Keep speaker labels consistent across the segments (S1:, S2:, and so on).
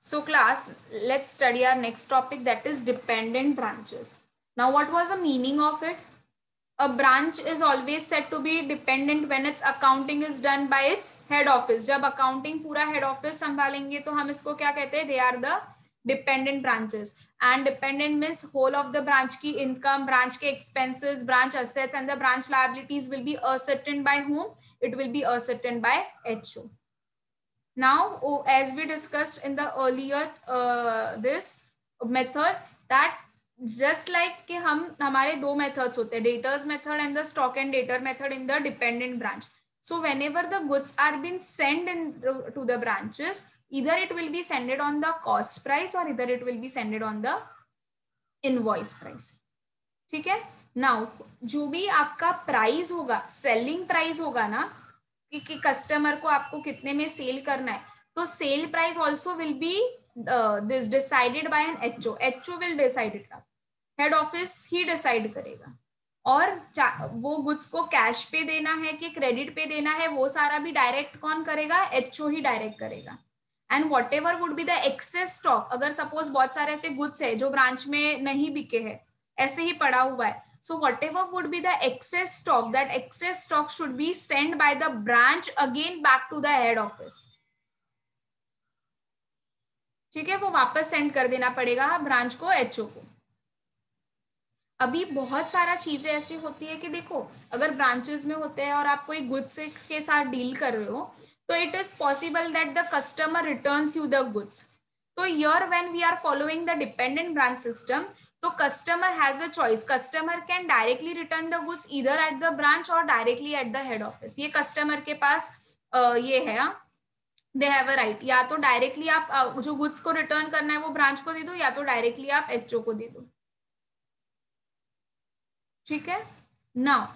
S1: So class, let's study our next topic that is dependent branches. Now what was the meaning of it? A branch is always said to be dependent when its accounting is done by its head office. जब accounting पूरा head office संभालेंगे तो हम इसको क्या कहते हैं? They are the dependent branches. And dependent means whole of the branch की income, branch के expenses, branch assets and the branch liabilities will be ascertained by whom? It will be ascertained by HO. Now, oh, as we discussed in the earlier uh, this method that just like कि हम हमारे दो methods होते हैं daters method and the stock and dater method in the dependent branch. So whenever the goods are being sent in to the branches, either it will be sended on the cost price or either it will be sended on the invoice price. ठीक है now जो भी आपका price होगा selling price होगा ना कि, कि कस्टमर को आपको कितने में सेल करना है। तो sale price also will be this decided by an HO HO will decide it head office he decide करेगा। और वो गुड्स को कैश पे देना है कि क्रेडिट पे देना है वो सारा भी डायरेक्ट कौन करेगा? एचओ ही डायरेक्ट करेगा। And whatever would be the excess stock अगर सपोज़ बहुत सारे ऐसे गुड्स है जो ब्रांच में नहीं बिके है ऐसे ही पड़ा हुआ है So whatever would be the excess stock, that excess stock should be sent by the branch again back to the head office. ठीक है वो वापस सेंड कर देना पड़ेगा ब्रांच को एचओ को अभी बहुत सारा चीज़ें ऐसी होती है कि देखो अगर ब्रांचेस में होते हैं और आप कोई गुड्स के साथ डील कर रहे हो तो it is possible that the customer returns you the goods तो यर when we are following the dependent branch system तो customer has a choice customer can directly return the goods इधर एट द ब्रांच और directly at the head office ये customer के पास uh, ये है दे have a right या तो डायरेक्टली आप uh, जो गुड्स को रिटर्न करना है वो ब्रांच को दे दो या तो डायरेक्टली आप एचओ को दे दो। ठीक है? नाउ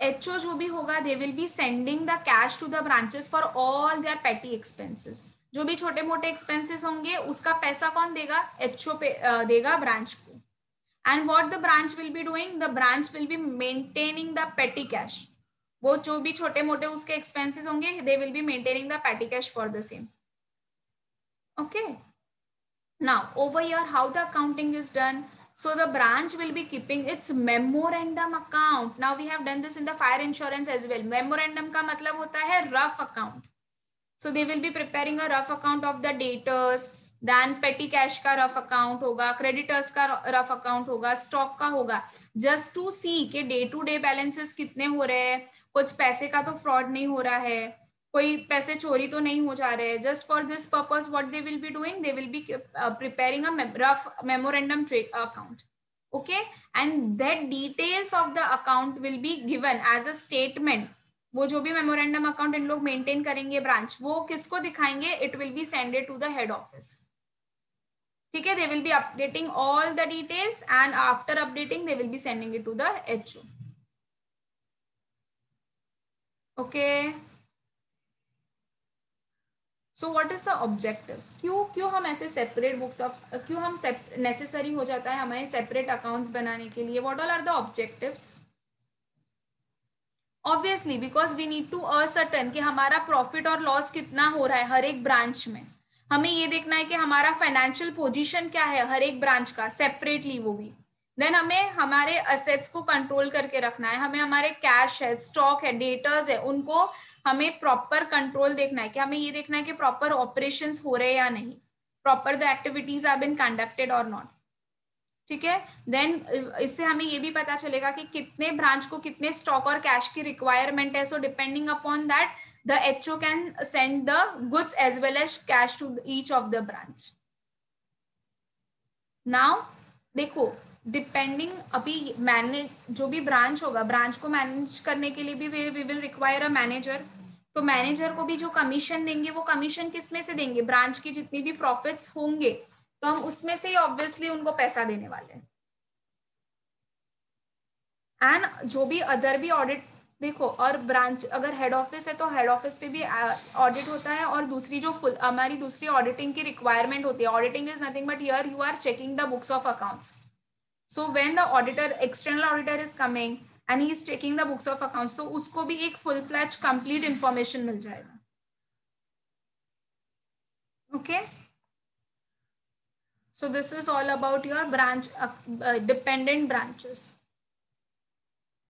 S1: एचओ जो भी होगा they will be sending the cash to the branches for all their petty expenses जो भी छोटे मोटे एक्सपेंसेस होंगे उसका पैसा कौन देगा? एचओ पे देगा ब्रांच को। And what the branch will be doing the branch will be maintaining the petty cash वो जो भी छोटे मोटे उसके expenses होंगे they will be maintaining the petty cash for the same okay now over here how the accounting is done so the branch will be keeping its memorandum account now we have done this in the fire insurance as well memorandum का मतलब होता है rough account so they will be preparing a rough account of the daters then petty cash का rough account होगा creditors का rough account होगा stock का होगा। जस्ट टू सी के डे टू डे बैलेंसेस कितने हो रहे हैं। कुछ पैसे का तो फ्रॉड नहीं हो रहा है। कोई पैसे चोरी तो नहीं हो जा रहे हैं। Just for this purpose what they will be doing they will be preparing a rough memorandum trade account okay? And that details of the account will be given as a statement. वो जो भी memorandum account in लोग maintain करेंगे branch वो किसको दिखाएँगे? It will be sended to the head office ठीक है they will be updating all the details and after updating they will be sending it to the H okay so what is the objectives क्यों क्यों हम ऐसे separate books of क्यों हम necessary हो जाता है हमारे सेपरेट अकाउंट्स बनाने के लिए? What all are the objectives obviously because we need to ascertain कि हमारा प्रॉफिट और लॉस कितना हो रहा है हर एक ब्रांच में। हमें ये देखना है कि हमारा फाइनेंशियल पोजीशन क्या है हर एक ब्रांच का सेपरेटली वो भी। देन हमें हमारे असेट्स को कंट्रोल करके रखना है, हमें हमारे कैश है स्टॉक है डेटर्स है, उनको हमें प्रॉपर कंट्रोल देखना है कि हमें ये देखना है कि प्रॉपर ऑपरेशन हो रहे या नहीं proper the activities are being conducted और नॉट ठीक है? देन इससे हमें ये भी पता चलेगा कि कितने ब्रांच को कितने स्टॉक और कैश की रिक्वायरमेंट है। So depending upon that the HO can send the goods as well as cash to each of the branch. Now, देखो डिपेंडिंग अभी मैनेज जो भी ब्रांच होगा ब्रांच को मैनेज करने के लिए भी we will require a manager तो मैनेजर को भी जो कमीशन देंगे, वो कमीशन किसमें से देंगे? ब्रांच की जितनी भी प्रॉफिट्स होंगे तो हम उसमें से ही ऑब्वियसली उनको पैसा देने वाले हैं। एंड जो भी अदर भी ऑडिट देखो, और ब्रांच अगर हेड ऑफ़िस है तो हेड ऑफ़िस पे भी ऑडिट होता है और दूसरी जो फुल हमारी दूसरी ऑडिटिंग की रिक्वायरमेंट होती है auditing is nothing but here you are checking the books of accounts so when the auditor external auditor is coming and he is checking the books of accounts तो उसको भी एक full fledged complete information मिल जाएगा। Okay so this is all about your branch dependent branches.